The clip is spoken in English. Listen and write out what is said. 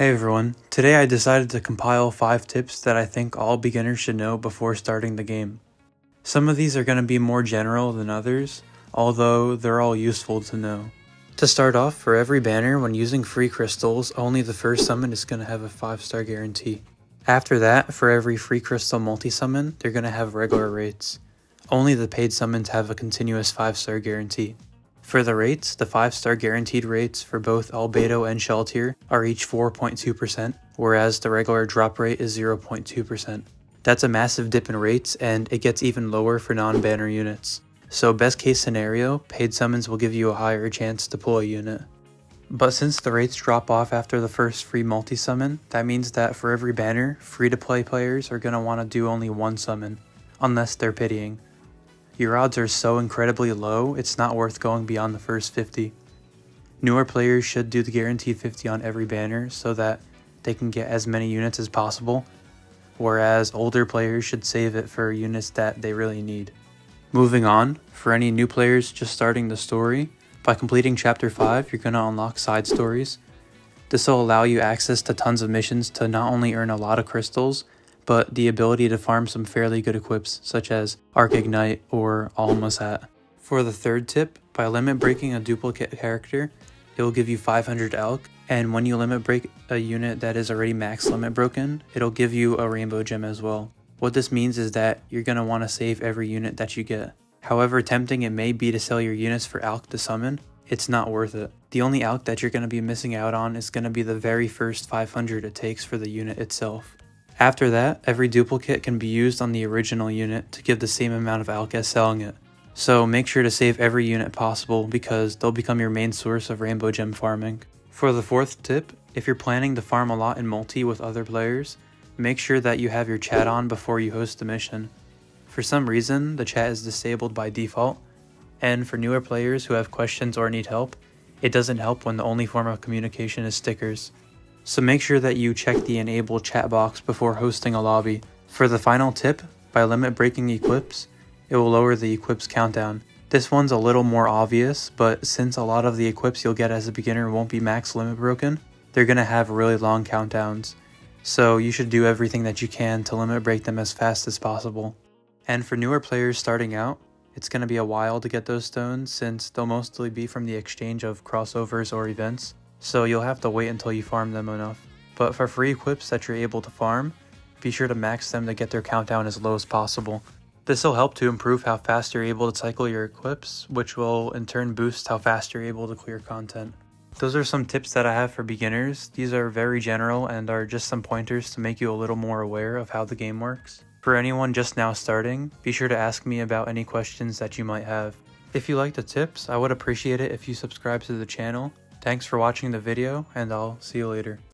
Hey everyone, today I decided to compile 5 tips that I think all beginners should know before starting the game. Some of these are going to be more general than others, although they're all useful to know. To start off, for every banner, when using free crystals, only the first summon is going to have a 5 star guarantee. After that, for every free crystal multi-summon, they're going to have regular rates. Only the paid summons have a continuous 5 star guarantee. For the rates, the 5 star guaranteed rates for both Albedo and Shalltear are each 4.2%, whereas the regular drop rate is 0.2%. That's a massive dip in rates, and it gets even lower for non banner units. So, best case scenario, paid summons will give you a higher chance to pull a unit. But since the rates drop off after the first free multi summon, that means that for every banner, free to play players are going to want to do only one summon, unless they're pitying. Your odds are so incredibly low, it's not worth going beyond the first 50. Newer players should do the guaranteed 50 on every banner so that they can get as many units as possible, whereas older players should save it for units that they really need. Moving on, for any new players just starting the story, by completing Chapter 5, you're going to unlock side stories. This will allow you access to tons of missions to not only earn a lot of crystals, but the ability to farm some fairly good equips such as Arc Ignite or Almasat. For the third tip, by limit breaking a duplicate character, it will give you 500 Alch, and when you limit break a unit that is already max limit broken, it'll give you a rainbow gem as well. What this means is that you're going to want to save every unit that you get. However tempting it may be to sell your units for Alch to summon, it's not worth it. The only Alch that you're going to be missing out on is going to be the very first 500 it takes for the unit itself. After that, every duplicate can be used on the original unit to give the same amount of Alch as selling it. So make sure to save every unit possible because they'll become your main source of rainbow gem farming. For the fourth tip, if you're planning to farm a lot in multi with other players, make sure that you have your chat on before you host the mission. For some reason, the chat is disabled by default, and for newer players who have questions or need help, it doesn't help when the only form of communication is stickers. So make sure that you check the enable chat box before hosting a lobby. For the final tip, by limit breaking equips, it will lower the equips countdown. This one's a little more obvious, but since a lot of the equips you'll get as a beginner won't be max limit broken, they're going to have really long countdowns so you should do everything that you can to limit break them as fast as possible. And for newer players starting out, it's going to be a while to get those stones since they'll mostly be from the exchange of crossovers or events, so you'll have to wait until you farm them enough. But for free equips that you're able to farm, be sure to max them to get their countdown as low as possible. This will help to improve how fast you're able to cycle your equips, which will in turn boost how fast you're able to clear content. Those are some tips that I have for beginners. These are very general and are just some pointers to make you a little more aware of how the game works. For anyone just now starting, be sure to ask me about any questions that you might have. If you like the tips, I would appreciate it if you subscribe to the channel. Thanks for watching the video, and I'll see you later.